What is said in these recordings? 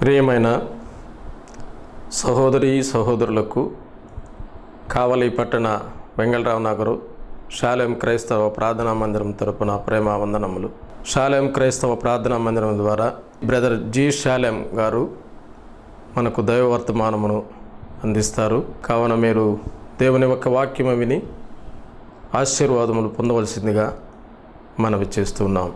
ప్రియమైన సహోదరి సహోదరులకు కావలి పట్టణ వెంగళరావు నగరు శాలెం క్రైస్తవ ప్రార్థనా మందిరం తరపున ప్రేమ వందనములు. శాలెం క్రైస్తవ ప్రార్థనా మందిరం ద్వారా బ్రదర్ జి శాలెం గారు మనకు దైవ వర్తమానమును అందిస్తారు. కావున మీరు దేవుని యొక్క వాక్యము విని ఆశీర్వాదములు పొందవలసిందిగా మనవి చేస్తున్నాం.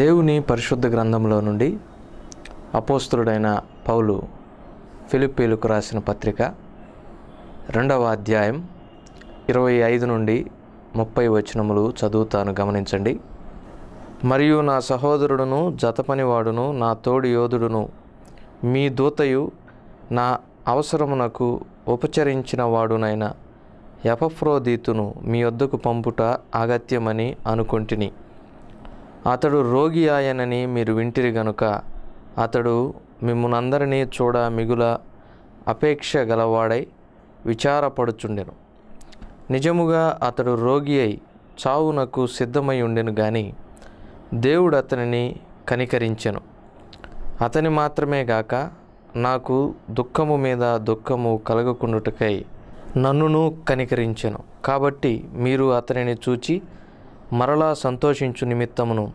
దేవుని పరిశుద్ధ గ్రంథంలో నుండి అపోస్తుడైన పౌలు ఫిలిప్పీలకు రాసిన పత్రిక రెండవ అధ్యాయం ఇరవై ఐదు నుండి ముప్పై వచనములు చదువుతాను గమనించండి. మరియు నా సహోదరుడును జతపనివాడును నా తోడి యోధుడును మీ దూతయు నా అవసరమునకు ఉపచరించిన వాడునైన ఎపఫ్రోదీతును మీ వద్దకు పంపుట అగత్యమని అనుకొంటిని. అతడు రోగి ఆయనని మీరు వింటిరి గనుక అతడు మిమ్మల్నందరినీ చూడ మిగుల అపేక్ష గలవాడై విచారపడుచుండెను. నిజముగా అతడు రోగి అయి చావునకు సిద్ధమై ఉండెను గాని దేవుడు అతనిని కనికరించెను. అతని మాత్రమే గాక నాకు దుఃఖము మీద దుఃఖము కలగకుండుటకై నన్నును కనికరించెను. కాబట్టి మీరు అతనిని చూచి మరలా సంతోషించు నిమిత్తమును.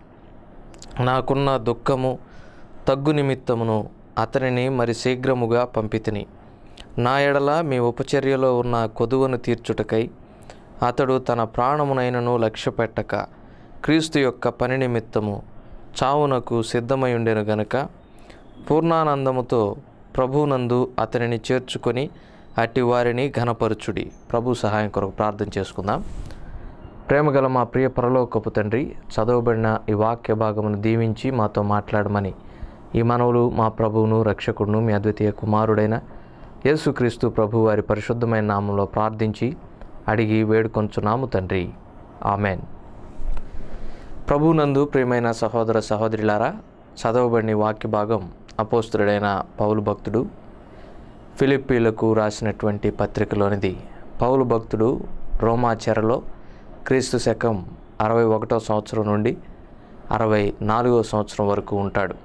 నాకున్న దుఃఖము తగ్గు నిమిత్తమును అతనిని మరి శీఘ్రముగా పంపితిని. నా ఎడల మీ ఉపచర్యలో ఉన్న కొదువను తీర్చుటకై అతడు తన ప్రాణమునైనను లక్ష్యపెట్టక క్రీస్తు యొక్క పని నిమిత్తము చావునకు సిద్ధమయుండెను గనుక పూర్ణానందముతో ప్రభునందు అతనిని చేర్చుకొని అట్టి వారిని ఘనపరచుడి. ప్రభు సహాయం కొరకు ప్రార్థన చేసుకుందాం. ప్రేమగల మా ప్రియ పరలోకపు తండ్రి చదవబడిన ఈ వాక్య భాగమును దీవించి మాతో మాట్లాడమని ఈ మనవులు మా ప్రభువును రక్షకుడును మీ అద్వితీయ కుమారుడైన యేసుక్రీస్తు ప్రభు వారి పరిశుద్ధమైన నామంలో ప్రార్థించి అడిగి వేడుకొంచున్నాము తండ్రి. ఆమెన్. ప్రభునందు ప్రియమైన సహోదర సహోదరులారా చదవబడిన వాక్య భాగం అపోస్తుడైన పౌలు భక్తుడు ఫిలిప్పీలకు రాసినటువంటి పత్రికలోనిది. పౌలు భక్తుడు రోమాచెరలో క్రీస్తు శకం అరవై ఒకటో సంవత్సరం నుండి అరవై నాలుగో సంవత్సరం వరకు ఉంటాడు.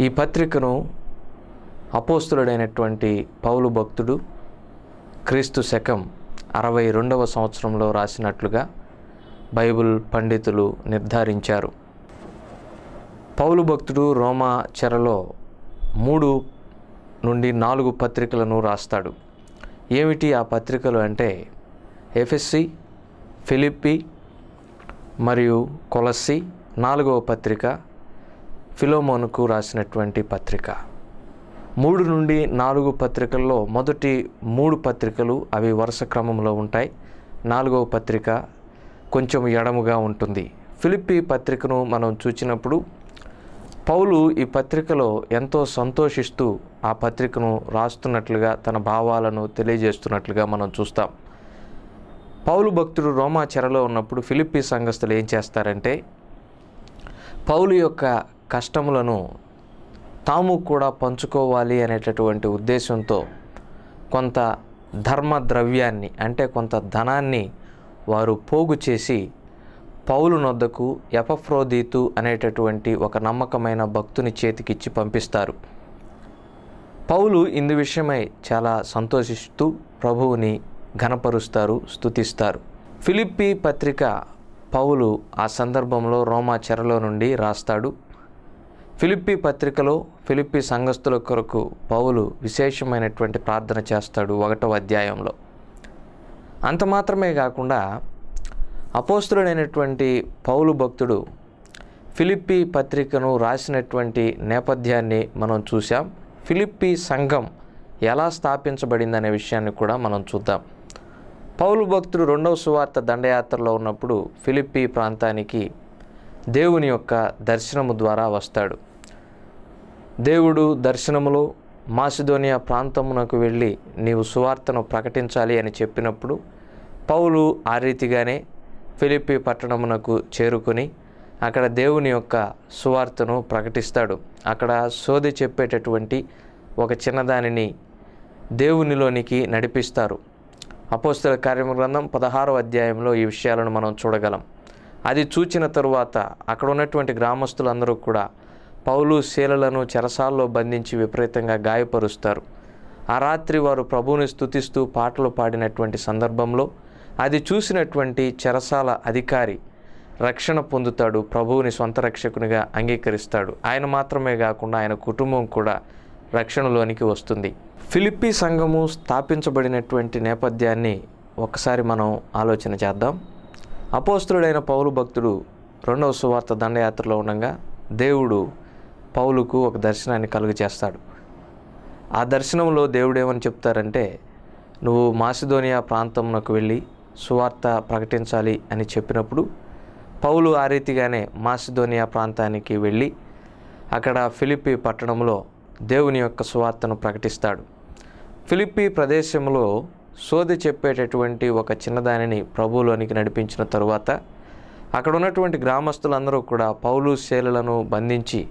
ఈ పత్రికను అపోస్తులుడైనటువంటి పౌలు భక్తుడు క్రీస్తు శకం అరవై రెండవ సంవత్సరంలో రాసినట్లుగా బైబిల్ పండితులు నిర్ధారించారు. పౌలు భక్తుడు రోమా చెరలో మూడు నుండి నాలుగు పత్రికలను రాస్తాడు. ఏమిటి ఆ పత్రికలు అంటే ఎఫ్ఎస్సి ఫిలిప్పి మరియు కొలస్సి నాలుగవ పత్రిక ఫిలోమోనుకు రాసినటువంటి పత్రిక. మూడు నుండి నాలుగు పత్రికల్లో మొదటి మూడు పత్రికలు అవి వరుస క్రమంలో ఉంటాయి. నాలుగవ పత్రిక కొంచెం ఎడముగా ఉంటుంది. ఫిలిప్పి పత్రికను మనం చూచినప్పుడు పౌలు ఈ పత్రికలో ఎంతో సంతోషిస్తూ ఆ పత్రికను రాస్తున్నట్లుగా తన భావాలను తెలియజేస్తున్నట్లుగా మనం చూస్తాం. పౌలు భక్తుడు రోమా చెరలో ఉన్నప్పుడు ఫిలిప్పి సంఘస్థులు ఏం చేస్తారంటే పౌలు యొక్క కష్టములను తాము కూడా పంచుకోవాలి అనేటటువంటి ఉద్దేశంతో కొంత ధర్మ ద్రవ్యాన్ని అంటే కొంత ధనాన్ని వారు పోగు చేసి పౌలు నొద్దకు ఎపఫ్రోదీతు అనేటటువంటి ఒక నమ్మకమైన భక్తుని చేతికిచ్చి పంపిస్తారు. పౌలు ఇందు విషయమై చాలా సంతోషిస్తూ ప్రభువుని ఘనపరుస్తారు స్తుతిస్తారు. ఫిలిప్పి పత్రిక పౌలు ఆ సందర్భంలో రోమా చెరలో నుండి రాస్తాడు. ఫిలిప్పి పత్రికలో ఫిలిప్పి సంఘస్థుల కొరకు పౌలు విశేషమైనటువంటి ప్రార్థన చేస్తాడు ఒకటో అధ్యాయంలో. అంత మాత్రమే కాకుండా అపోస్తుడైనటువంటి పౌలు భక్తుడు ఫిలిప్పి పత్రికను రాసినటువంటి నేపథ్యాన్ని మనం చూసాం ఫిలిప్పి సంఘం ఎలా స్థాపించబడిందనే విషయాన్ని కూడా మనం చూద్దాం. పౌలు భక్తుడు రెండవ సువార్త దండయాత్రలో ఉన్నప్పుడు ఫిలిప్పి ప్రాంతానికి దేవుని యొక్క దర్శనము ద్వారా వస్తాడు. దేవుడు దర్శనములో మాసిదోనియా ప్రాంతమునకు వెళ్ళి నీవు సువార్తను ప్రకటించాలి అని చెప్పినప్పుడు పౌలు ఆ రీతిగానే ఫిలిప్పి పట్టణమునకు చేరుకుని అక్కడ దేవుని యొక్క సువార్తను ప్రకటిస్తాడు. అక్కడ సోది చెప్పేటటువంటి ఒక చిన్నదానిని దేవునిలోనికి నడిపిస్తారు. అపోస్తల కార్యము గ్రంథం పదహారో అధ్యాయంలో ఈ విషయాలను మనం చూడగలం. అది చూచిన తరువాత అక్కడ ఉన్నటువంటి గ్రామస్తులందరూ కూడా పౌలు శీలలను చెరసాల్లో బంధించి విపరీతంగా గాయపరుస్తారు. ఆ రాత్రి వారు ప్రభువుని స్తుతిస్తూ పాటలు పాడినటువంటి సందర్భంలో అది చూసినటువంటి చెరసాల అధికారి రక్షణ పొందుతాడు ప్రభువుని సొంత రక్షకునిగా అంగీకరిస్తాడు. ఆయన మాత్రమే కాకుండా ఆయన కుటుంబం కూడా రక్షణలోనికి వస్తుంది. ఫిలిప్పీ సంఘము స్థాపించబడినటువంటి నేపథ్యాన్ని ఒకసారి మనం ఆలోచన చేద్దాం. అపోస్తుడైన పౌలు భక్తుడు రెండవ సువార్త దండయాత్రలో ఉండగా దేవుడు పౌలుకు ఒక దర్శనాన్ని కలుగజేస్తాడు. ఆ దర్శనంలో దేవుడు ఏమని చెప్తారంటే నువ్వు మాసిదోనియా ప్రాంతంలోకి వెళ్ళి సువార్త ప్రకటించాలి అని చెప్పినప్పుడు పౌలు ఆ రీతిగానే మాసిదోనియా ప్రాంతానికి వెళ్ళి అక్కడ ఫిలిప్పి పట్టణంలో దేవుని యొక్క సువార్తను ప్రకటిస్తాడు. ఫిలిప్పీ ప్రదేశంలో సోది చెప్పేటటువంటి ఒక చిన్నదానిని ప్రభువులోనికి నడిపించిన తరువాత అక్కడ ఉన్నటువంటి గ్రామస్తులందరూ కూడా పౌలు శైలులను బంధించి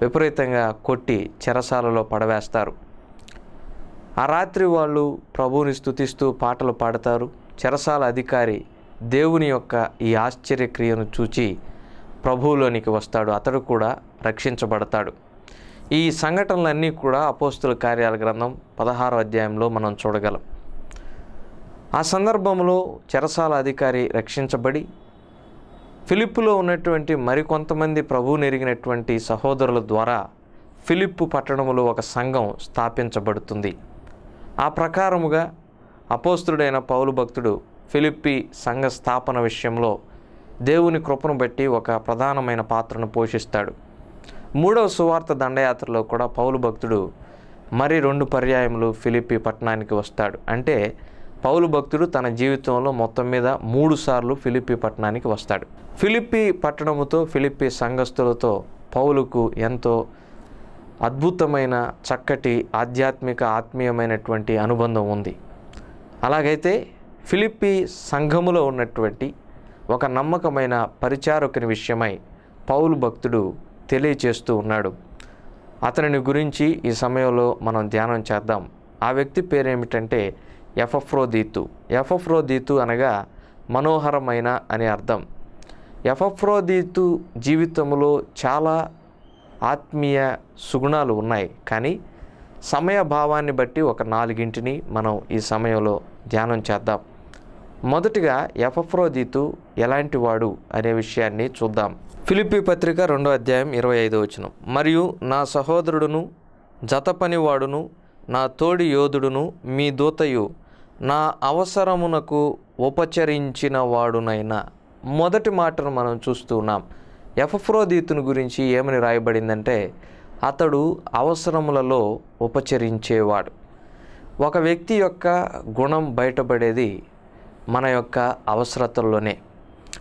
విపరీతంగా కొట్టి చెరసాలలో పడవేస్తారు. ఆ రాత్రి వాళ్ళు ప్రభువుని స్థుతిస్తూ పాటలు పాడతారు. చెరసాల అధికారి దేవుని యొక్క ఈ ఆశ్చర్యక్రియను చూచి ప్రభువులోనికి వస్తాడు. అతడు కూడా రక్షించబడతాడు. ఈ సంఘటనలన్నీ కూడా అపోస్తుల కార్యాల గ్రంథం పదహారో అధ్యాయంలో మనం చూడగలం. ఆ సందర్భంలో చెరసాల అధికారి రక్షించబడి ఫిలిప్పులో ఉన్నటువంటి మరికొంతమంది ప్రభువు నెరిగినటువంటి సహోదరుల ద్వారా ఫిలిప్పు పట్టణంలో ఒక సంఘం స్థాపించబడుతుంది. ఆ ప్రకారముగా అపోస్తుడైన పౌలు భక్తుడు ఫిలిప్పి సంఘ స్థాపన విషయంలో దేవుని కృపను బట్టి ఒక ప్రధానమైన పాత్రను పోషిస్తాడు. మూడవ సువార్త దండయాత్రలో కూడా పౌలు భక్తుడు మరి రెండు పర్యాయములు ఫిలిప్పి పట్టణానికి వస్తాడు. అంటే పౌలు భక్తుడు తన జీవితంలో మొత్తం మీద మూడు సార్లు ఫిలిప్పి పట్టణానికి వస్తాడు. ఫిలిప్పి పట్టణముతో ఫిలిప్పి సంఘస్థులతో పౌలుకు ఎంతో అద్భుతమైన చక్కటి ఆధ్యాత్మిక ఆత్మీయమైనటువంటి అనుబంధం ఉంది. అలాగైతే ఫిలిప్పి సంఘములో ఉన్నటువంటి ఒక నమ్మకమైన పరిచారకుని విషయమై పౌలు భక్తుడు తెలియచేస్తూ ఉన్నాడు. అతనిని గురించి ఈ సమయంలో మనం ధ్యానం చేద్దాం. ఆ వ్యక్తి పేరేమిటంటే ఎఫఫ్రోదీతు ఎఫఫ్రోదీతు అనగా మనోహరమైన అని అర్థం. ఎఫఫ్రోదీతు జీవితంలో చాలా ఆత్మీయ సుగుణాలు ఉన్నాయి. కానీ సమయ భావాన్ని బట్టి ఒక నాలుగింటిని మనం ఈ సమయంలో ధ్యానం చేద్దాం. మొదటిగా ఎఫఫ్రోదీతు ఎలాంటి వాడు అనే విషయాన్ని చూద్దాం. ఫిలిప్పి పత్రిక రెండో అధ్యాయం ఇరవై ఐదో వచనం. మరియు నా సహోదరుడును జత పనివాడును నా తోడి యోధుడును మీ దూతయు నా అవసరమునకు ఉపచరించిన వాడునైనా. మొదటి మాటను మనం చూస్తున్నాం ఎఫఫ్రోదీతుని గురించి ఏమని రాయబడిందంటే అతడు అవసరములలో ఉపచరించేవాడు. ఒక వ్యక్తి యొక్క గుణం బయటపడేది మన యొక్క అవసరతల్లోనే.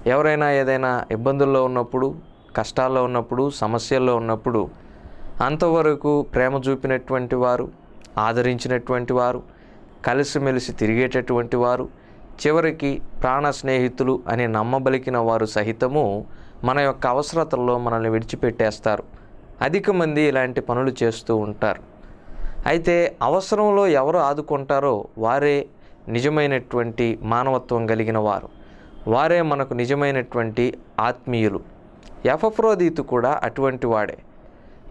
ఎవరైనా ఏదైనా ఇబ్బందుల్లో ఉన్నప్పుడు కష్టాల్లో ఉన్నప్పుడు సమస్యల్లో ఉన్నప్పుడు అంతవరకు ప్రేమ చూపినటువంటి వారు ఆదరించినటువంటి వారు కలిసిమెలిసి తిరిగేటటువంటి వారు చివరికి ప్రాణ స్నేహితులు అని నమ్మబలికిన వారు సహితము మన యొక్క అవసరతల్లో మనల్ని విడిచిపెట్టేస్తారు. అధిక మంది ఇలాంటి పనులు చేస్తూ ఉంటారు. అయితే అవసరంలో ఎవరు ఆదుకుంటారో వారే నిజమైనటువంటి మానవత్వం కలిగిన వారు. వారే మనకు నిజమైనటువంటి ఆత్మీయులు. ఎఫఫ్రోదీతు కూడా అటువంటి వాడే.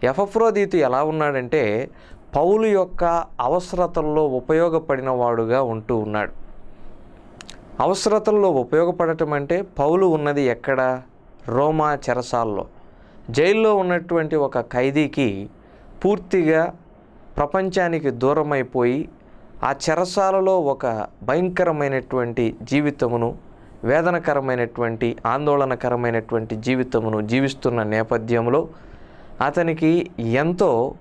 ఎఫఫ్రోదీతు ఎలా ఉన్నాడంటే పౌలు యొక్క అవసరతల్లో ఉపయోగపడిన వాడుగా ఉంటూ ఉన్నాడు. అవసరతల్లో ఉపయోగపడటం అంటే పౌలు ఉన్నది ఎక్కడ? రోమా చెరసాల్లో. జైల్లో ఉన్నటువంటి ఒక ఖైదీకి పూర్తిగా ప్రపంచానికి దూరమైపోయి ఆ చెరసాలలో ఒక భయంకరమైనటువంటి జీవితమును వేదనకరమైనటువంటి ఆందోళనకరమైనటువంటి జీవితమును జీవిస్తున్న నేపథ్యంలో అతనికి ఎంతో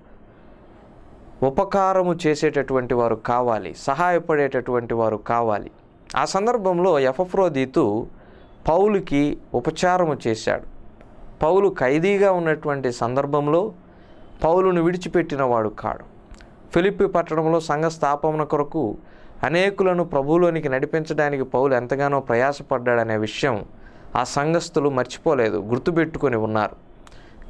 ఉపకారము చేసేటటువంటి వారు కావాలి సహాయపడేటటువంటి వారు కావాలి. ఆ సందర్భంలో ఎఫఫ్రోదీతు పౌలుకి ఉపచారము చేశాడు. పౌలు ఖైదీగా ఉన్నటువంటి సందర్భంలో పౌలును విడిచిపెట్టిన వాడు కాడు. ఫిలిప్పి పట్టణంలో సంఘ స్థాపన కొరకు అనేకులను ప్రభువులోనికి నడిపించడానికి పౌలు ఎంతగానో ప్రయాసపడ్డాడనే విషయం ఆ సంఘస్థులు మర్చిపోలేదు గుర్తుపెట్టుకొని ఉన్నారు.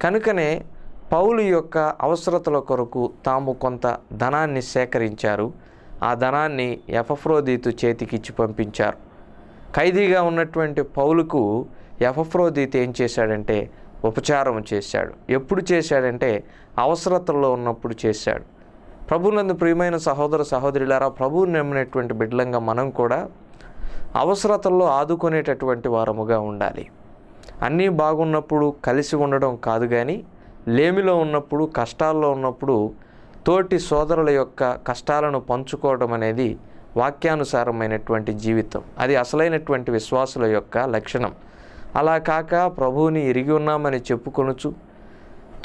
కనుకనే పౌలు యొక్క అవసరతల కొరకు తాము కొంత ధనాన్ని సేకరించారు. ఆ ధనాన్ని ఎఫఫ్రోదీతు చేతికి ఇచ్చి పంపించారు. ఖైదీగా ఉన్నటువంటి పౌలుకు ఎఫఫ్రోదీత్ ఏం చేశాడంటే ఉపచారం చేశాడు. ఎప్పుడు చేశాడంటే అవసరతల్లో ఉన్నప్పుడు చేశాడు. ప్రభునందు ప్రియమైన సహోదర సహోదరులారా ప్రభువు నమ్మినటువంటి బిడ్డలంగా మనం కూడా అవసరతల్లో ఆదుకునేటటువంటి వారముగా ఉండాలి. అన్నీ బాగున్నప్పుడు కలిసి ఉండడం కాదు కానీ లేమిలో ఉన్నప్పుడు కష్టాల్లో ఉన్నప్పుడు తోటి సోదరుల యొక్క కష్టాలను పంచుకోవడం అనేది వాక్యానుసారమైనటువంటి జీవితం. అది అసలైనటువంటి విశ్వాసుల యొక్క లక్షణం. అలా కాక ప్రభువుని ఇరిగి ఉన్నామని చెప్పుకొనుచు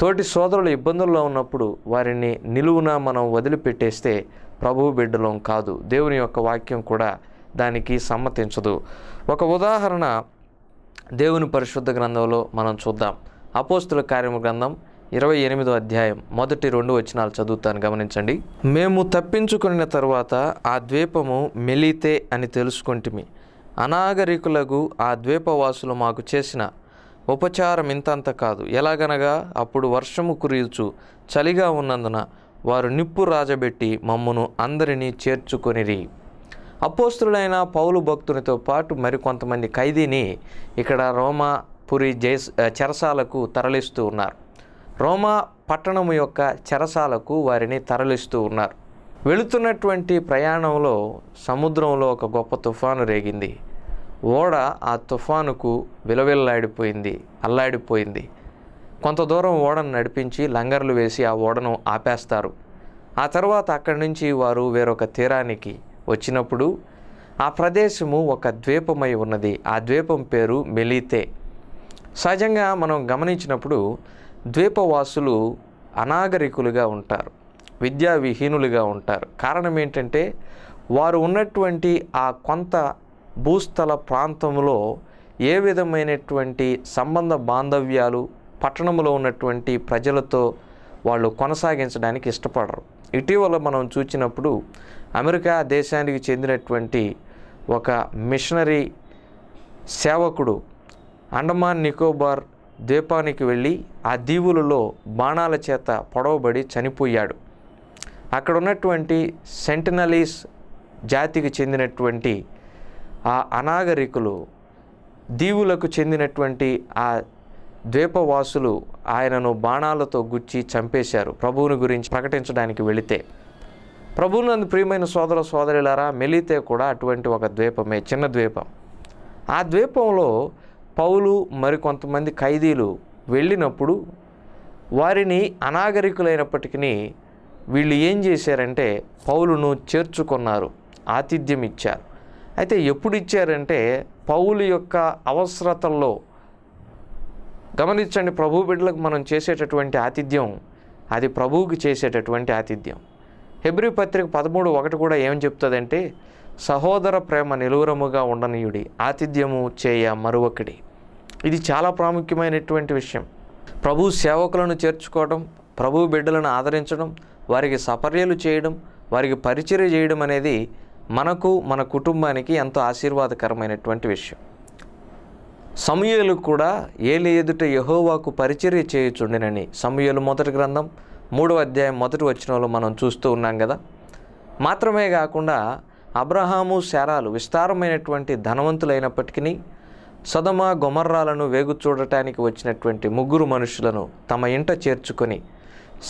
తోటి సోదరులు ఇబ్బందుల్లో ఉన్నప్పుడు వారిని నిలువున మనం వదిలిపెట్టేస్తే ప్రభువు బిడ్డలం కాదు. దేవుని యొక్క వాక్యం కూడా దానికి సమ్మతించదు. ఒక ఉదాహరణ దేవుని పరిశుద్ధ గ్రంథంలో మనం చూద్దాం. అపోస్తుల కార్యము గ్రంథం ఇరవై ఎనిమిదో అధ్యాయం మొదటి రెండు వచనాలు చదువుతాను గమనించండి. మేము తప్పించుకున్న తరువాత ఆ ద్వీపము మెలితే అని తెలుసుకుంటుమి. అనాగరికులకు ఆ ద్వీపవాసులు మాకు చేసిన ఉపచారం ఇంతంత కాదు. ఎలాగనగా అప్పుడు వర్షము కురియుచు చలిగా ఉన్నందున వారు నిప్పు రాజబెట్టి మమ్మును అందరినీ చేర్చుకొనిరి. అపోస్తులైన పౌలు భక్తునితో పాటు మరికొంతమంది ఖైదీని ఇక్కడ రోమాపురి జైస్ చెరసాలకు తరలిస్తూ ఉన్నారు. రోమా పట్టణము యొక్క చెరసాలకు వారిని తరలిస్తూ ఉన్నారు. వెళుతున్నటువంటి ప్రయాణంలో సముద్రంలో ఒక గొప్ప తుఫాను రేగింది. ఓడ ఆ తుఫానుకు విలవిల్లాడిపోయింది అల్లాడిపోయింది. కొంత దూరం ఓడను నడిపించి లంగర్లు వేసి ఆ ఓడను ఆపేస్తారు. ఆ తర్వాత అక్కడి నుంచి వారు వేరొక తీరానికి వచ్చినప్పుడు ఆ ప్రదేశము ఒక ద్వీపమై ఉన్నది. ఆ ద్వీపం పేరు మెలితే. సహజంగా మనం గమనించినప్పుడు ద్వీపవాసులు అనాగరికులుగా ఉంటారు విద్యా విహీనులుగా ఉంటారు. కారణం ఏంటంటే వారు ఉన్నటువంటి ఆ కొంత భూస్థల ప్రాంతంలో ఏ విధమైనటువంటి సంబంధ బాంధవ్యాలు పట్టణంలో ఉన్నటువంటి ప్రజలతో వాళ్ళు కొనసాగించడానికి ఇష్టపడరు. ఇటీవల మనం చూసినప్పుడు అమెరికా దేశానికి చెందినటువంటి ఒక మిషనరీ సేవకుడు అండమాన్ నికోబార్ ద్వీపానికి వెళ్ళి ఆ దీవులలో బాణాల చేత పొడవబడి చనిపోయాడు. అక్కడ ఉన్నటువంటి సెంటినలీస్ జాతికి చెందినటువంటి ఆ అనాగరికులు దీవులకు చెందినటువంటి ఆ ద్వీపవాసులు ఆయనను బాణాలతో గుచ్చి చంపేశారు. ప్రభువుని గురించి ప్రకటించడానికి వెళితే ప్రభువునందు ప్రియమైన సోదర సోదరులారా మెలితే కూడా అటువంటి ఒక ద్వీపమే చిన్న ద్వీపం. ఆ ద్వీపంలో పౌలు మరికొంతమంది ఖైదీలు వెళ్ళినప్పుడు వారిని అనాగరికులైనప్పటికీ వీళ్ళు ఏం చేశారంటే పౌలును చేర్చుకున్నారు ఆతిథ్యం ఇచ్చారు అయితే ఎప్పుడు ఇచ్చారంటే పౌలు యొక్క అవసరతల్లో గమనించండి ప్రభు బిడ్డలకు మనం చేసేటటువంటి ఆతిథ్యం అది ప్రభువుకి చేసేటటువంటి ఆతిథ్యం. హెబ్రి పత్రిక పదమూడు ఒకటి కూడా ఏం చెప్తుందంటే సహోదర ప్రేమ నిలువరముగా ఉండనీయుడి ఆతిథ్యము చేయ మరొకటి ఇది చాలా ప్రాముఖ్యమైనటువంటి విషయం. ప్రభు సేవకులను చేర్చుకోవడం ప్రభు బిడ్డలను ఆదరించడం వారికి సపర్యలు చేయడం వారికి పరిచర్య చేయడం అనేది మనకు మన కుటుంబానికి ఎంతో ఆశీర్వాదకరమైనటువంటి విషయం. సమూయేలు కూడా ఏలి ఎదుట యహోవాకు పరిచర్య చేయుచుండినని సమూయేలు మొదటి గ్రంథం మూడవ అధ్యాయం మొదటి వచనంలో మనం చూస్తూ ఉన్నాం కదా. మాత్రమే కాకుండా అబ్రహాము శారాలు విస్తారమైనటువంటి ధనవంతులైనప్పటికీ సదమ గొమర్రాలను వేగు చూడటానికి వచ్చినటువంటి ముగ్గురు మనుషులను తమ ఇంట చేర్చుకొని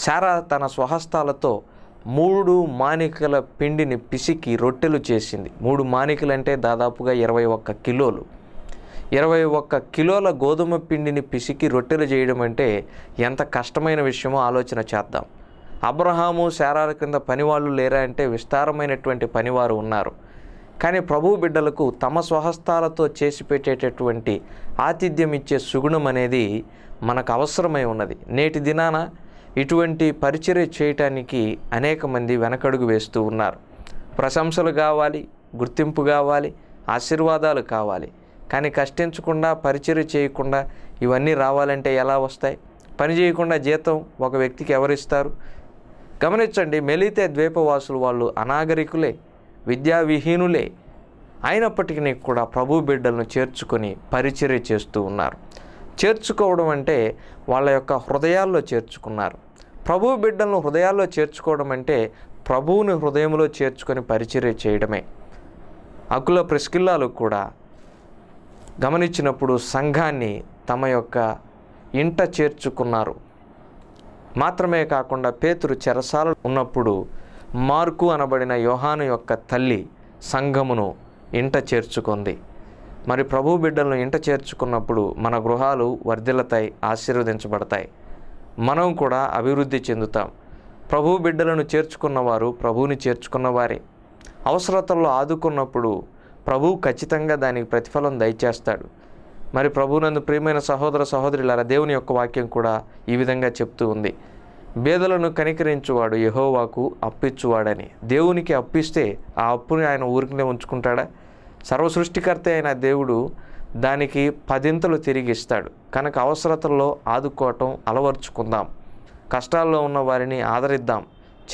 శారా తన స్వహస్తాలతో మూడు మానికల పిండిని పిసికి రొట్టెలు చేసింది. మూడు మానికలు అంటే దాదాపుగా ఇరవై ఒక్క కిలోలు. ఇరవై ఒక్క కిలోల గోధుమ పిండిని పిసికి రొట్టెలు చేయడం అంటే ఎంత కష్టమైన విషయమో ఆలోచన చేద్దాం. అబ్రహాము శారాల కింద పనివాళ్ళు లేరా అంటే విస్తారమైనటువంటి పనివారు ఉన్నారు. కానీ ప్రభు బిడ్డలకు తమ స్వహస్తాలతో చేసి పెట్టేటటువంటి ఆతిథ్యం ఇచ్చే సుగుణం అనేది మనకు అవసరమై ఉన్నది. నేటి దినాన ఇటువంటి పరిచర్య చేయటానికి అనేక మంది వెనకడుగు వేస్తూ ఉన్నారు. ప్రశంసలు కావాలి గుర్తింపు కావాలి ఆశీర్వాదాలు కావాలి. కానీ కష్టించకుండా పరిచర్య చేయకుండా ఇవన్నీ రావాలంటే ఎలా వస్తాయి? పని చేయకుండా జీతం ఒక వ్యక్తికి ఎవరిస్తారు? గమనించండి మెలితే ద్వీపవాసులు వాళ్ళు అనాగరికులే విద్యావిహీనులే. అయినప్పటికీ కూడా ప్రభు బిడ్డలను చేర్చుకొని పరిచర్య చేస్తూ ఉన్నారు. చేర్చుకోవడం అంటే వాళ్ళ యొక్క హృదయాల్లో చేర్చుకున్నారు. ప్రభు బిడ్డలను హృదయాల్లో చేర్చుకోవడం అంటే ప్రభువుని హృదయంలో చేర్చుకొని పరిచర్య చేయడమే. అకుల ప్రిస్కిల్లాలు కూడా గమనించినప్పుడు సంఘాన్ని తమ యొక్క ఇంట చేర్చుకున్నారు. మాత్రమే కాకుండా పేతురు చెరసాల ఉన్నప్పుడు మార్కు అనబడిన యోహాను యొక్క తల్లి సంఘమును ఇంట చేర్చుకుంది. మరి ప్రభు బిడ్డలను ఇంట చేర్చుకున్నప్పుడు మన గృహాలు వర్ధిల్లతాయి ఆశీర్వదించబడతాయి. మనం కూడా అభివృద్ధి చెందుతాం. ప్రభు బిడ్డలను చేర్చుకున్నవారు ప్రభువుని చేర్చుకున్నవారే. అవసరతల్లో ఆదుకున్నప్పుడు ప్రభు ఖచ్చితంగా దానికి ప్రతిఫలం దయచేస్తాడు. మరి ప్రభునందు ప్రియమైన సహోదర సహోదరులారా దేవుని యొక్క వాక్యం కూడా ఈ విధంగా చెప్తూ ఉంది. బేదలను కనికరించువాడు యహోవాకు అప్పిచ్చువాడని. దేవునికి అప్పిస్తే ఆ అప్పుని ఆయన ఊరికినే ఉంచుకుంటాడా? సర్వసృష్టికర్త అయిన దేవుడు దానికి పదింతలు తిరిగి ఇస్తాడు. కనుక అవసరతల్లో ఆదుకోవటం అలవర్చుకుందాం. కష్టాల్లో ఉన్న వారిని ఆదరిద్దాం.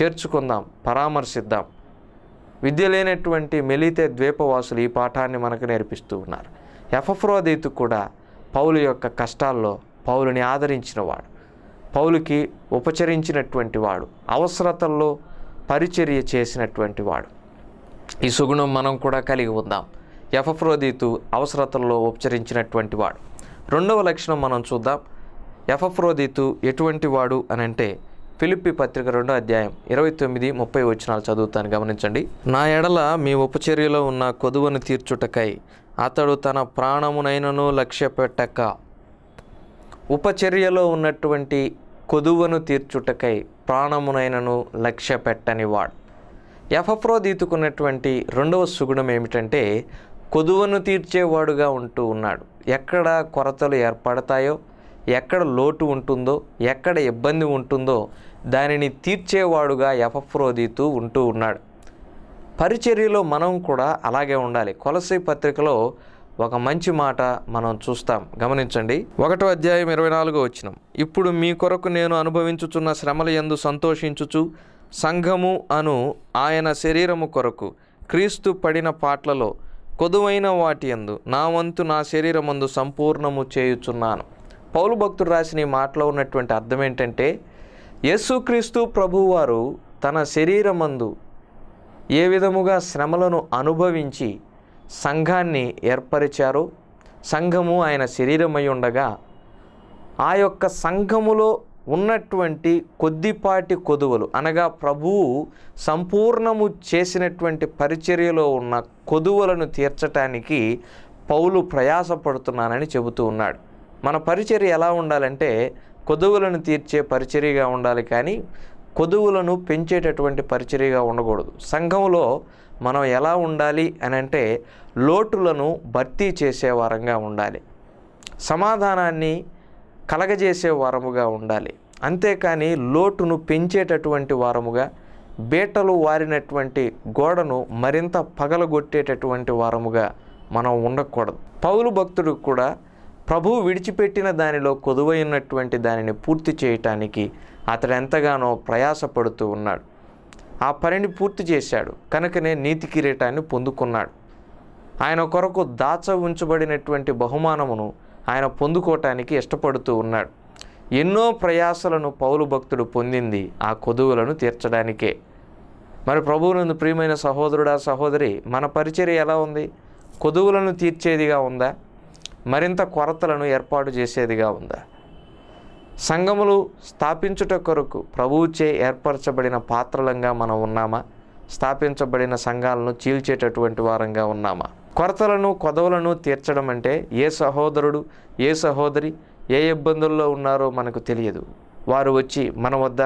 చేర్చుకుందాం. పరామర్శిద్దాం. విద్య లేనటువంటి మెలితే ద్వీపవాసులు ఈ పాఠాన్ని మనకు నేర్పిస్తూ ఉన్నారు. ఎఫఫ్రోదీతు కూడా పౌలు యొక్క కష్టాల్లో పౌలుని ఆదరించినవాడు. పౌలుకి ఉపచరించినటువంటి వాడు. అవసరతల్లో పరిచర్య చేసినటువంటి వాడు. ఈ సుగుణం మనం కూడా కలిగి ఉందాం. ఎఫఫ్రోదీతు అవసరతల్లో ఉపచరించినటువంటి వాడు. రెండవ లక్షణం మనం చూద్దాం. ఎఫఫ్రోదీతు ఎటువంటి వాడు అని అంటే ఫిలిప్పి పత్రిక రెండో అధ్యాయం ఇరవై తొమ్మిది ముప్పై వచనాలు చదువుతాను. గమనించండి. నా ఎడల మీ ఉపచర్యలో ఉన్న కొదువను తీర్చుటకై అతడు తన ప్రాణమునైనను లక్ష్య పెట్టక ఉపచర్యలో ఉన్నటువంటి కొదువను తీర్చుటకై ప్రాణమునైనను లక్ష్య పెట్టని వాడు ఎఫఫ్రోదీతుకున్నటువంటి రెండవ సుగుణం ఏమిటంటే కొదువను తీర్చేవాడుగా ఉంటూ ఉన్నాడు. ఎక్కడ కొరతలు ఏర్పడతాయో ఎక్కడ లోటు ఉంటుందో ఎక్కడ ఇబ్బంది ఉంటుందో దానిని తీర్చేవాడుగా ఎఫఫ్రోదీతు ఉంటూ ఉన్నాడు. పరిచర్యలో మనం కూడా అలాగే ఉండాలి. కొలసీ పత్రికలో ఒక మంచి మాట మనం చూస్తాం. గమనించండి. ఒకటో అధ్యాయం ఇరవై నాలుగో వచ్చినం ఇప్పుడు మీ కొరకు నేను అనుభవించుచున్న శ్రమల ఎందు సంతోషించుచు సంఘము అను ఆయన శరీరము కొరకు క్రీస్తు పడిన పాటలలో కొదువైన వాటి యందు నా వంతు నా శరీరమందు సంపూర్ణము చేయుచున్నాను. పౌలు భక్తుడు రాసిన ఈ మాటలో ఉన్నటువంటి అర్థం ఏంటంటే యేసుక్రీస్తు ప్రభువారు తన శరీరమందు ఏ విధముగా శ్రమలను అనుభవించి సంఘాన్ని ఏర్పరిచారో సంఘము ఆయన శరీరమై ఉండగా ఆ యొక్క సంఘములో ఉన్నటువంటి కొద్దిపాటి కొదువలు అనగా ప్రభువు సంపూర్ణము చేసినటువంటి పరిచర్యలో ఉన్న కొదువలను తీర్చటానికి పౌలు ప్రయాసపడుతున్నానని చెబుతూ ఉన్నాడు. మన పరిచర్య ఎలా ఉండాలంటే కొదువులను తీర్చే పరిచర్యగా ఉండాలి కానీ కొదువులను పెంచేటటువంటి పరిచర్యగా ఉండకూడదు. సంఘంలో మనం ఎలా ఉండాలి అని అంటే లోటులను భర్తీ చేసే వారంగా ఉండాలి. సమాధానాన్ని కలగజేసే వారముగా ఉండాలి. అంతేకాని లోటును పెంచేటటువంటి వారముగా బీటలు వారినటువంటి గోడను మరింత పగలగొట్టేటటువంటి వారముగా మనం ఉండకూడదు. పౌలు భక్తుడు కూడా ప్రభువు విడిచిపెట్టిన దానిలో కొదువైనటువంటి దానిని పూర్తి చేయటానికి అతడు ఎంతగానో ప్రయాసపడుతూ ఉన్నాడు. ఆ పనిని పూర్తి చేశాడు. కనుకనే నీతి కిరీటాన్ని పొందుకున్నాడు. ఆయన కొరకు దాచ ఉంచబడినటువంటి బహుమానమును ఆయన పొందుకోవటానికి ఇష్టపడుతూ ఉన్నాడు. ఎన్నో ప్రయాసలను పౌలు భక్తుడు పొందింది ఆ కొదువులను తీర్చడానికే. మరి ప్రభువునందు ప్రియమైన సహోదరుడా సహోదరి మన పరిచర్య ఎలా ఉంది? కొదువులను తీర్చేదిగా ఉందా? మరింత కొరతలను ఏర్పాటు చేసేదిగా ఉందా? సంఘములు స్థాపించుట కొరకు ప్రభువుచే ఏర్పరచబడిన పాత్రలంగా మనం ఉన్నామా? స్థాపించబడిన సంఘాలను చీల్చేటటువంటి వారంగా ఉన్నామా? కొరతలను కొదవలను తీర్చడం అంటే ఏ సహోదరుడు ఏ సహోదరి ఏ ఇబ్బందుల్లో ఉన్నారో మనకు తెలియదు. వారు వచ్చి మన వద్ద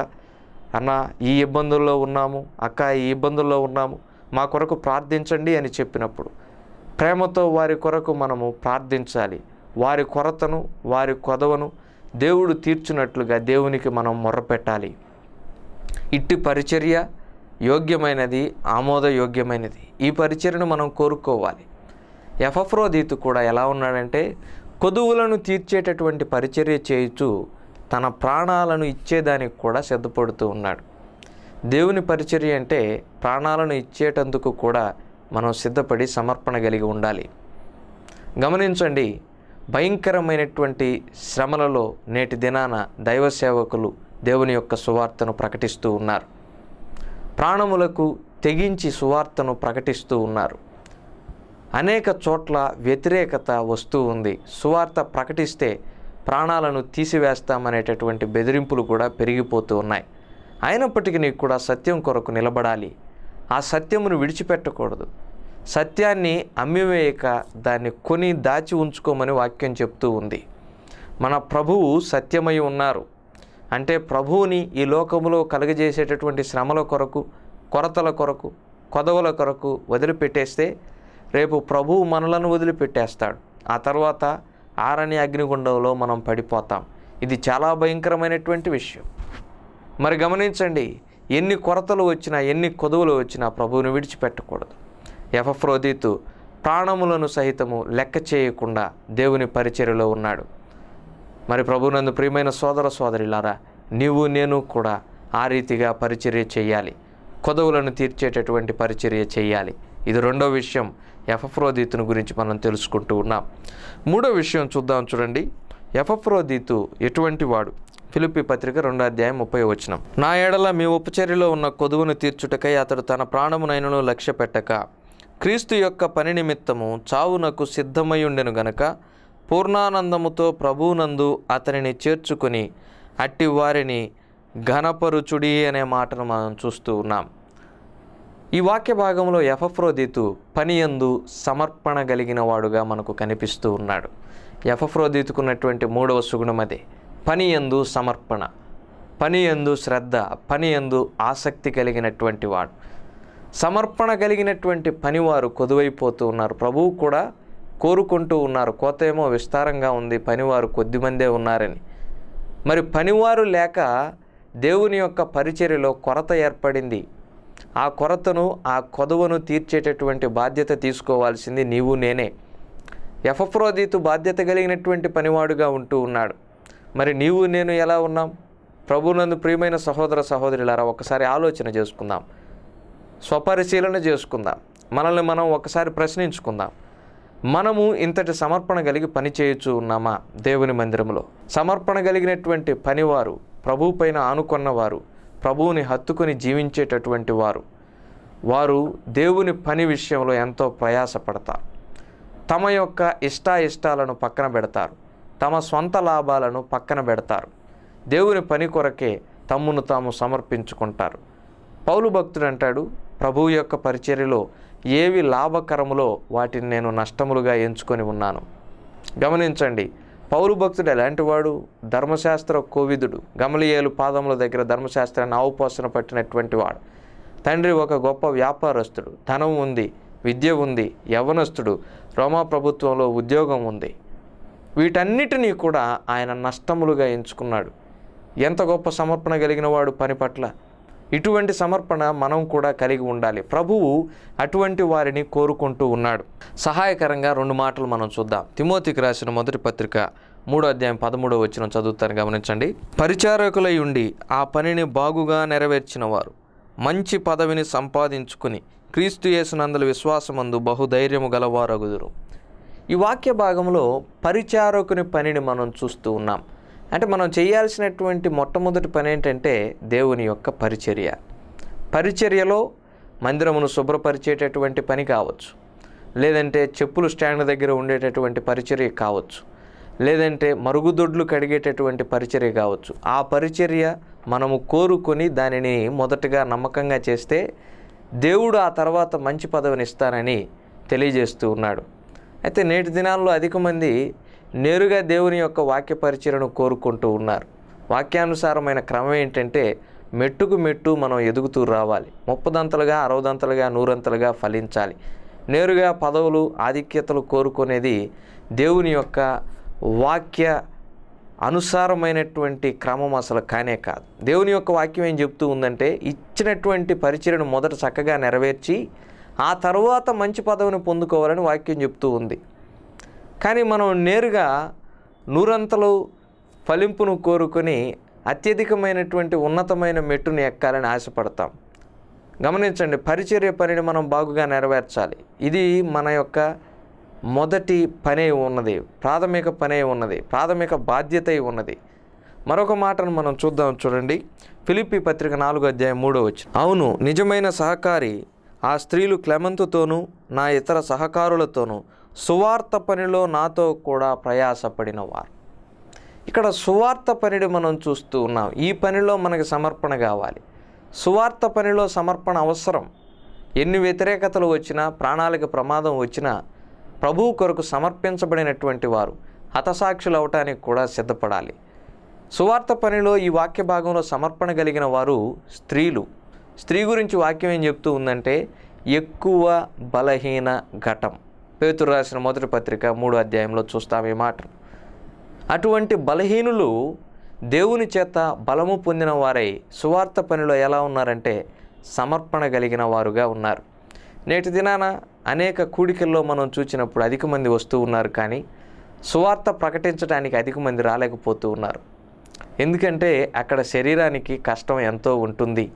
అన్న ఈ ఇబ్బందుల్లో ఉన్నాము అక్క ఈ ఇబ్బందుల్లో ఉన్నాము మా కొరకు ప్రార్థించండి అని చెప్పినప్పుడు ప్రేమతో వారి కొరకు మనము ప్రార్థించాలి. వారి కొరతను వారి కొదవను దేవుడు తీర్చున్నట్లుగా దేవునికి మనం మొర్రపెట్టాలి ఇట్టి పరిచర్య యోగ్యమైనది ఆమోదయోగ్యమైనది. ఈ పరిచర్యను మనం కోరుకోవాలి. ఎఫఫ్రోదీతు కూడా ఎలా ఉన్నాడంటే కొదువులను తీర్చేటటువంటి పరిచర్య చేయుచు తన ప్రాణాలను ఇచ్చేదానికి కూడా సిద్ధపడుతూ ఉన్నాడు. దేవుని పరిచర్య అంటే ప్రాణాలను ఇచ్చేటందుకు కూడా మనం సిద్ధపడి సమర్పణ కలిగి ఉండాలి. గమనించండి భయంకరమైనటువంటి శ్రమలలో నేటి దినాన దైవ సేవకులు దేవుని యొక్క సువార్తను ప్రకటిస్తూ ఉన్నారు. ప్రాణములకు తెగించి సువార్తను ప్రకటిస్తూ ఉన్నారు. అనేక చోట్ల వ్యతిరేకత వస్తూ ఉంది. సువార్త ప్రకటిస్తే ప్రాణాలను తీసివేస్తామనేటటువంటి బెదిరింపులు కూడా పెరిగిపోతూ ఉన్నాయి. అయినప్పటికీ నీకు కూడా సత్యం కొరకు నిలబడాలి. ఆ సత్యమును విడిచిపెట్టకూడదు. సత్యాన్ని అమ్మివేయక దాన్ని కొని దాచి ఉంచుకోమని వాక్యం చెప్తూ ఉంది. మన ప్రభువు సత్యమై ఉన్నారు. అంటే ప్రభువుని ఈ లోకములో కలుగజేసేటటువంటి శ్రమల కొరకు కొరతల కొరకు కొదవల కొరకు వదిలిపెట్టేస్తే రేపు ప్రభువు మనలను వదిలిపెట్టేస్తాడు. ఆ తర్వాత ఆరని అగ్నిగుండంలో మనం పడిపోతాం. ఇది చాలా భయంకరమైనటువంటి విషయం. మరి గమనించండి ఎన్ని కొరతలు వచ్చినా ఎన్ని కొదువులు వచ్చినా ప్రభువుని విడిచిపెట్టకూడదు. ఎఫఫ్రోదీతు ప్రాణములను సహితము లెక్క చేయకుండా దేవుని పరిచర్యలో ఉన్నాడు. మరి ప్రభునందు ప్రియమైన సోదర సోదరిలారా నీవు నేను కూడా ఆ రీతిగా పరిచర్య చేయాలి. కొదవులను తీర్చేటటువంటి పరిచర్య చేయాలి. ఇది రెండో విషయం ఎఫఫ్రోదీతుని గురించి మనం తెలుసుకుంటూ ఉన్నాం. మూడో విషయం చూద్దాం చూడండి. ఎఫఫ్రోదీతు ఎటువంటి వాడు? ఫిలిపి పత్రిక రెండో అధ్యాయం ముప్పై వచ్చినం నా ఏడల మీ ఉపచర్యలో ఉన్న కొదువును తీర్చుటకై అతడు తన ప్రాణమునైనను లక్ష్య పెట్టక క్రీస్తు యొక్క పని నిమిత్తము చావునకు సిద్ధమై ఉండెను గనక పూర్ణానందముతో ప్రభువునందు అతనిని చేర్చుకొని అట్టి వారిని ఘనపరుచుడి అనే మాటను మనం చూస్తూ ఉన్నాం. ఈ వాక్య భాగంలో ఎఫఫ్రోదితు పనియందు సమర్పణ కలిగిన వాడుగా మనకు కనిపిస్తూ ఉన్నాడు. ఎఫఫ్రోదితుకున్నటువంటి మూడవ సుగుణం అదే. పనియందు సమర్పణ పనియందు శ్రద్ధ పనియందు ఆసక్తి కలిగినటువంటి వాడు. సమర్పణ కలిగినటువంటి పనివారు కొదువైపోతూ ఉన్నారు. ప్రభువు కూడా కోరుకుంటూ ఉన్నారు. కోత ఏమో విస్తారంగా ఉంది. పనివారు కొద్దిమందే ఉన్నారని. మరి పనివారు లేక దేవుని యొక్క పరిచర్యలో కొరత ఏర్పడింది. ఆ కొరతను ఆ కొదవను తీర్చేటటువంటి బాధ్యత తీసుకోవాల్సింది నీవు నేనే. ఎఫఫ్రోదీతు బాధ్యత కలిగినటువంటి పనివాడుగా ఉంటూ ఉన్నాడు. మరి నీవు నేను ఎలా ఉన్నాం? ప్రభునందు ప్రియమైన సహోదర సహోదరులారా ఒకసారి ఆలోచన చేసుకుందాం. స్వపరిశీలన చేసుకుందాం. మనల్ని మనం ఒకసారి ప్రశ్నించుకుందాం. మనము ఇంతటి సమర్పణ కలిగి పని చేయొచ్చు ఉన్నామా దేవుని మందిరంలో సమర్పణ కలిగినటువంటి పనివారు ప్రభు పైన ఆనుకున్నవారు ప్రభువుని హత్తుకొని జీవించేటటువంటి వారు. వారు దేవుని పని విషయంలో ఎంతో ప్రయాసపడతారు. తమ యొక్క ఇష్టాయిష్టాలను పక్కన పెడతారు. తమ సొంత లాభాలను పక్కన పెడతారు. దేవుని పని కొరకే తమ్మును తాము సమర్పించుకుంటారు. పౌలు భక్తుడు అంటాడు ప్రభువు యొక్క పరిచర్యలో ఏవి లాభకరములో వాటిని నేను నష్టములుగా ఎంచుకొని ఉన్నాను. గమనించండి పౌరు భక్తుడు ఎలాంటి వాడు? ధర్మశాస్త్ర కోవిదుడు. గమలియేలు పాదముల దగ్గర ధర్మశాస్త్రాన్ని ఆవుపోసన పట్టినటువంటి వాడు. తండ్రి ఒక గొప్ప వ్యాపారస్తుడు. ధనం ఉంది విద్య ఉంది యవనస్తుడు రోమా ప్రభుత్వంలో ఉద్యోగం ఉంది. వీటన్నిటినీ కూడా ఆయన నష్టములుగా ఎంచుకున్నాడు. ఎంత గొప్ప సమర్పణ కలిగిన వాడు పని పట్ల? ఇటువంటి సమర్పణ మనం కూడా కలిగి ఉండాలి. ప్రభువు అటువంటి వారిని కోరుకుంటూ ఉన్నాడు. సహాయకరంగా రెండు మాటలు మనం చూద్దాం. తిమోతికి రాసిన మొదటి పత్రిక మూడో అధ్యాయం పదమూడో వచ్చిన చదువుతాను గమనించండి. పరిచారకులై ఉండి ఆ పనిని బాగుగా నెరవేర్చిన వారు మంచి పదవిని సంపాదించుకుని క్రీస్తు యేసునందుల విశ్వాసమందు బహుధైర్యము గలవారగుదురు. ఈ వాక్య భాగంలో పరిచారకుని పనిని మనం చూస్తూ ఉన్నాం. అంటే మనం చేయాల్సినటువంటి మొట్టమొదటి పని ఏంటంటే దేవుని యొక్క పరిచర్య. పరిచర్యలో మందిరమును శుభ్రపరిచేటటువంటి పని కావచ్చు. లేదంటే చెప్పులు స్టాండ్ దగ్గర ఉండేటటువంటి పరిచర్య కావచ్చు. లేదంటే మరుగుదొడ్లు కడిగేటటువంటి పరిచర్య కావచ్చు. ఆ పరిచర్య మనము కోరుకొని దానిని మొదటగా నమ్మకంగా చేస్తే దేవుడు ఆ తర్వాత మంచి పదవిని ఇస్తానని తెలియజేస్తూ ఉన్నాడు. అయితే నేటి దినాల్లో అధిక మంది నేరుగా దేవుని యొక్క వాక్య పరిచయను కోరుకుంటూ ఉన్నారు. వాక్యానుసారమైన క్రమం ఏంటంటే మెట్టుకు మెట్టు మనం ఎదుగుతూ రావాలి. ముప్పదంతలుగా అరవదంతలుగా నూరంతలుగా ఫలించాలి. నేరుగా పదవులు ఆధిక్యతలు కోరుకునేది దేవుని యొక్క వాక్య అనుసారమైనటువంటి క్రమం అసలు కానే కాదు. దేవుని యొక్క వాక్యం ఏం చెప్తూ ఉందంటే ఇచ్చినటువంటి పరిచయను మొదట చక్కగా నెరవేర్చి ఆ తర్వాత మంచి పదవిని పొందుకోవాలని వాక్యం చెప్తూ ఉంది. కానీ మనం నేరుగా నూరంతలు ఫలింపును కోరుకొని అత్యధికమైనటువంటి ఉన్నతమైన మెట్టును ఎక్కాలని ఆశపడతాం. గమనించండి పరిచర్య పనిని మనం బాగుగా నెరవేర్చాలి. ఇది మన యొక్క మొదటి పనే ఉన్నది ప్రాథమిక పనే ఉన్నది ప్రాథమిక బాధ్యత ఉన్నది. మరొక మాటను మనం చూద్దాం చూడండి. ఫిలిప్పి పత్రిక నాలుగో అధ్యాయం మూడో వచ్చి అవును నిజమైన సహకారి ఆ స్త్రీలు క్లెమంతుతోనూ నా ఇతర సహకారులతోనూ సువార్త పనిలో నాతో కూడా ప్రయాసపడిన వారు ఇక్కడ సువార్త పనిని మనం చూస్తూ ఉన్నాం. ఈ పనిలో మనకి సమర్పణ కావాలి. సువార్త పనిలో సమర్పణ అవసరం. ఎన్ని వ్యతిరేకతలు వచ్చినా ప్రాణాలకు ప్రమాదం వచ్చినా ప్రభువు కొరకు సమర్పించబడినటువంటి వారు హతసాక్షులు అవటానికి కూడా సిద్ధపడాలి. సువార్త పనిలో ఈ వాక్య భాగంలో సమర్పణ కలిగిన వారు స్త్రీలు. స్త్రీ గురించి వాక్యం ఏం చెప్తూ ఉందంటే ఎక్కువ బలహీన ఘటం. పేతురు రాసిన మొదటి పత్రిక మూడు అధ్యాయంలో చూస్తాం ఈ మాట. అటువంటి బలహీనులు దేవుని చేత బలము పొందిన వారై సువార్త పనిలో ఎలా ఉన్నారంటే సమర్పణ కలిగిన వారుగా ఉన్నారు. నేటి దినాన అనేక కూడికల్లో మనం చూసినప్పుడు అధిక మంది వస్తూ ఉన్నారు కానీ సువార్త ప్రకటించడానికి అధిక మంది రాలేకపోతూ ఉన్నారు. ఎందుకంటే అక్కడ శరీరానికి కష్టం ఎంతో ఉంటుంది.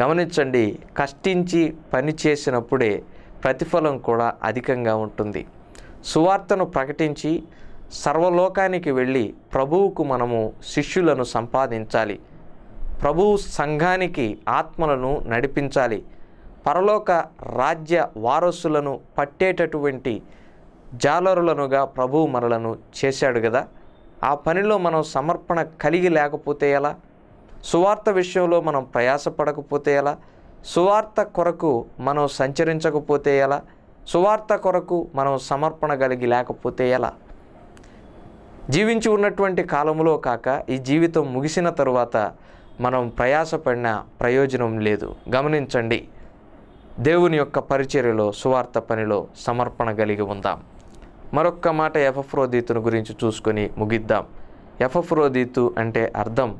గమనించండి కష్టించి పని చేసినప్పుడే ప్రతిఫలం కూడా అధికంగా ఉంటుంది. సువార్తను ప్రకటించి సర్వలోకానికి వెళ్ళి ప్రభువుకు మనము శిష్యులను సంపాదించాలి. ప్రభువు సంఘానికి ఆత్మలను నడిపించాలి. పరలోక రాజ్య వారసులను పట్టేటటువంటి జాలరులనుగా ప్రభువు మనలను చేశాడు కదా ఆ పనిలో మనం సమర్పణ కలిగి లేకపోతే ఎలా? సువార్త విషయంలో మనం ప్రయాసపడకపోతే ఎలా? సువార్త కొరకు మనం సంచరించకపోతే ఎలా? సువార్త కొరకు మనం సమర్పణ కలిగి లేకపోతే ఎలా? జీవించి ఉన్నటువంటి కాలంలో కాక ఈ జీవితం ముగిసిన తరువాత మనం ప్రయాసపడిన ప్రయోజనం లేదు. గమనించండి దేవుని యొక్క పరిచర్యలో సువార్త పనిలో సమర్పణ కలిగి ఉందాం. మరొక్క మాట ఎఫఫ్రోదీతును గురించి చూసుకొని ముగిద్దాం. ఎఫఫ్రోదీతు అంటే అర్థం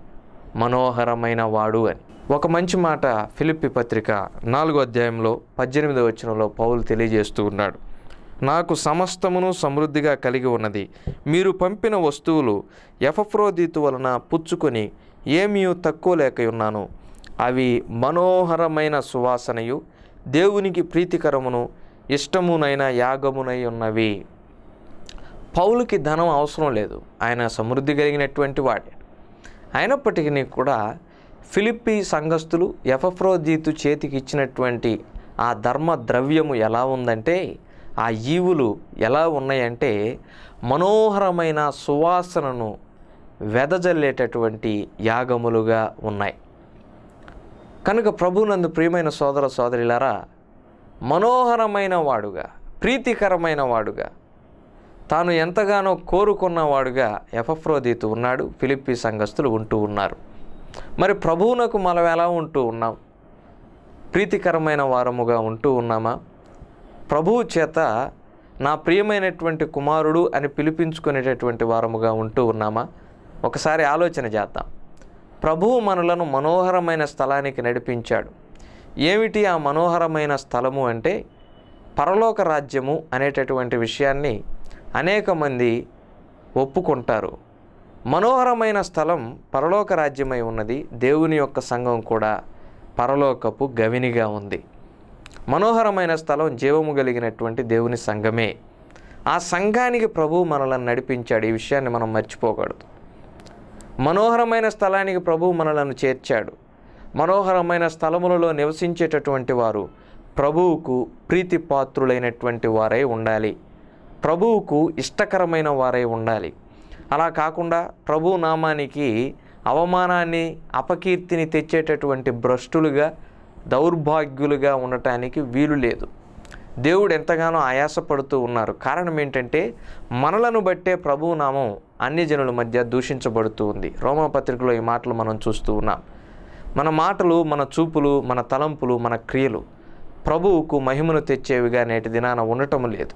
మనోహరమైన వాడు అని. ఒక మంచి మాట ఫిలిప్పి పత్రిక నాలుగో అధ్యాయంలో పద్దెనిమిది వచనంలో పౌలు తెలియజేస్తూ ఉన్నాడు. నాకు సమస్తమును సమృద్ధిగా కలిగి ఉన్నది. మీరు పంపిన వస్తువులు ఎఫఫ్రోదీతు వలన పుచ్చుకొని ఏమీ తక్కువ లేక ఉన్నాను. అవి మనోహరమైన సువాసనయు దేవునికి ప్రీతికరమును ఇష్టమునైన యాగమునై ఉన్నవి. పౌలుకి ధనం అవసరం లేదు. ఆయన సమృద్ధి కలిగినటువంటి వాడే. అయినప్పటికీ కూడా ఫిలిప్పీ సంఘస్థులు ఎఫఫ్రోదీతు చేతికి ఇచ్చినటువంటి ఆ ధర్మ ద్రవ్యము ఎలా ఉందంటే ఆ ఈవులు ఎలా ఉన్నాయంటే మనోహరమైన సువాసనను వెదజల్లేటటువంటి యాగములుగా ఉన్నాయి. కనుక ప్రభునందు ప్రియమైన సోదర సోదరిలారా మనోహరమైన వాడుగా ప్రీతికరమైన వాడుగా తాను ఎంతగానో కోరుకున్నవాడుగా ఎఫఫ్రోదీతు ఉన్నాడు ఫిలిప్పీ సంఘస్థులు ఉంటూ ఉన్నారు. మరి ప్రభువునకు మనం ఎలా ఉంటూ ఉన్నాం? ప్రీతికరమైన వారముగా ఉంటూ ఉన్నామా? ప్రభువు చేత నా ప్రియమైనటువంటి కుమారుడు అని పిలిపించుకునేటటువంటి వారముగా ఉంటూ ఉన్నామా? ఒకసారి ఆలోచన చేద్దాం. ప్రభువు మనలను మనోహరమైన స్థలానికి నడిపించాడు. ఏమిటి ఆ మనోహరమైన స్థలము అంటే? పరలోక రాజ్యము అనేటటువంటి విషయాన్ని అనేక మంది ఒప్పుకుంటారు. మనోహరమైన స్థలం పరలోక రాజ్యమై ఉన్నది. దేవుని యొక్క సంఘం కూడా పరలోకపు గవినిగా ఉంది. మనోహరమైన స్థలం జీవము కలిగినటువంటి దేవుని సంఘమే. ఆ సంఘానికి ప్రభు మనలను నడిపించాడు. ఈ విషయాన్ని మనం మర్చిపోకూడదు. మనోహరమైన స్థలానికి ప్రభు మనలను చేర్చాడు. మనోహరమైన స్థలములలో నివసించేటటువంటి వారు ప్రభువుకు ప్రీతిపాత్రులైనటువంటి వారై ఉండాలి. ప్రభువుకు ఇష్టకరమైన వారై ఉండాలి. అలా కాకుండా ప్రభు నామానికి అవమానాన్ని అపకీర్తిని తెచ్చేటటువంటి భ్రష్టులుగా దౌర్భాగ్యులుగా ఉండటానికి వీలు లేదు. దేవుడు ఎంతగానో ఆయాసపడుతూ ఉన్నారు. కారణం ఏంటంటే మనలను బట్టే ప్రభునామం అన్ని జనుల మధ్య దూషించబడుతూ ఉంది. రోమపత్రికలో ఈ మాటలు మనం చూస్తూ ఉన్నాం. మన మాటలు మన చూపులు మన తలంపులు మన క్రియలు ప్రభువుకు మహిమను తెచ్చేవిగా నేటి దినాన ఉండటం లేదు.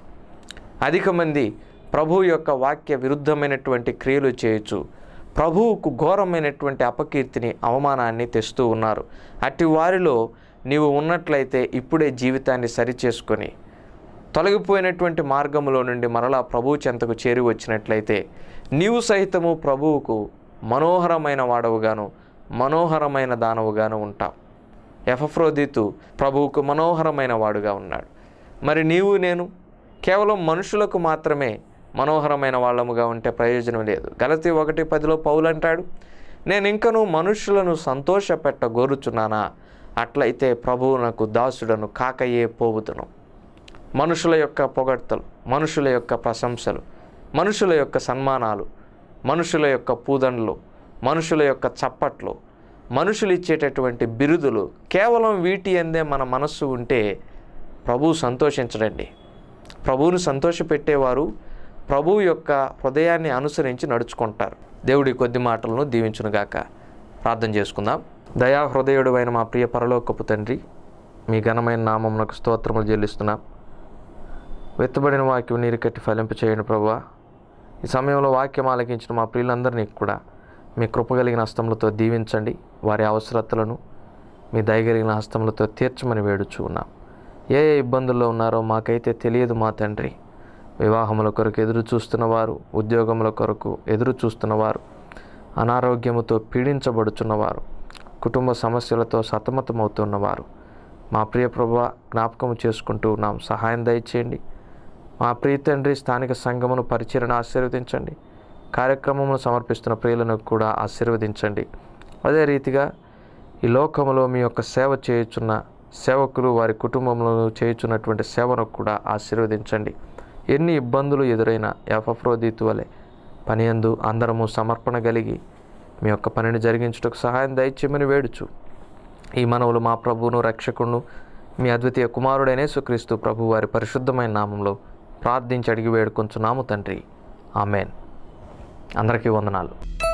అధిక మంది ప్రభు యొక్క వాక్య విరుద్ధమైనటువంటి క్రియలు చేయొచ్చు. ప్రభువుకు ఘోరమైనటువంటి అపకీర్తిని అవమానాన్ని తెస్తూ ఉన్నారు. అట్టి వారిలో నీవు ఉన్నట్లయితే ఇప్పుడే జీవితాన్ని సరిచేసుకొని తొలగిపోయినటువంటి మార్గంలో నుండి మరలా ప్రభు చెంతకు చేరి వచ్చినట్లయితే నీవు సహితము ప్రభువుకు మనోహరమైన వాడవుగాను మనోహరమైన దానవుగాను ఉంటావు. ఎఫఫ్రోదితు ప్రభువుకు మనోహరమైన వాడుగా ఉన్నాడు. మరి నీవు నేను? కేవలం మనుషులకు మాత్రమే మనోహరమైన వాళ్ళముగా ఉంటే ప్రయోజనం లేదు. గలతి ఒకటి పదిలో పౌలు అంటాడు నేను ఇంకను మనుషులను సంతోషపెట్టగోరుచున్నానా? అట్లయితే ప్రభువు నాకు దాసుడను కాకయే పోవుతును మనుషుల యొక్క పొగడ్తలు మనుషుల యొక్క ప్రశంసలు మనుషుల యొక్క సన్మానాలు మనుషుల యొక్క పూదండ్లు మనుషుల యొక్క చప్పట్లు మనుషులు ఇచ్చేటటువంటి బిరుదులు కేవలం వీటి అందే మన మనస్సు ఉంటే ప్రభువు సంతోషించడండి. ప్రభువును సంతోషపెట్టేవారు ప్రభువు యొక్క హృదయాన్ని అనుసరించి నడుచుకుంటారు. దేవుడి కొద్ది మాటలను దీవించునుగాక ప్రార్థన చేసుకుందాం. దయా హృదయుడు అయిన మా ప్రియ పరలోకపు తండ్రి మీ ఘనమైన నామమునకు స్తోత్రములు చెల్లిస్తున్నాం. వెత్తబడిన వాక్యం నీరు కట్టి ఫలింప చేయండి ప్రభువ ఈ సమయంలో వాక్యం ఆలకించిన మా ప్రియులందరినీ కూడా మీ కృపగలిగిన హస్తములతో దీవించండి. వారి అవసరతలను మీ దయగలిగిన హస్తములతో తీర్చమని వేడుచు ఉన్నాం ఏ ఏ ఇబ్బందుల్లో ఉన్నారో మాకైతే తెలియదు మా తండ్రి. వివాహముల కొరకు ఎదురు చూస్తున్నవారు ఉద్యోగముల కొరకు ఎదురు చూస్తున్నవారు అనారోగ్యముతో పీడించబడుచున్నవారు కుటుంబ సమస్యలతో సతమతమవుతున్నవారు మా ప్రియ ప్రభు జ్ఞాపకం చేసుకుంటూ ఉన్నాం. సహాయం దయచేయండి. మా ప్రియ తండ్రి స్థానిక సంఘమును పరిచయను ఆశీర్వదించండి. కార్యక్రమమును సమర్పిస్తున్న ప్రియులను కూడా ఆశీర్వదించండి. అదే రీతిగా ఈ లోకములో మీ యొక్క సేవ చేయుచున్న సేవకులు వారి కుటుంబంలో చేయుచున్నటువంటి సేవను కూడా ఆశీర్వదించండి. ఎన్ని ఇబ్బందులు ఎదురైన ఎఫ్రోదీతు వలె పనియందు అందరము సమర్పణ కలిగి మీ యొక్క పనిని జరిగించుటకు సహాయం దయచేయమని వేడుచు. ఈ మనవులు మా ప్రభువును రక్షకును మీ అద్వితీయ కుమారుడైన సుక్రీస్తు ప్రభు వారి పరిశుద్ధమైన నామంలో ప్రార్థించి అడిగి వేడుకొంచున్నాము తండ్రి. ఆమెన్. అందరికీ వందనాలు.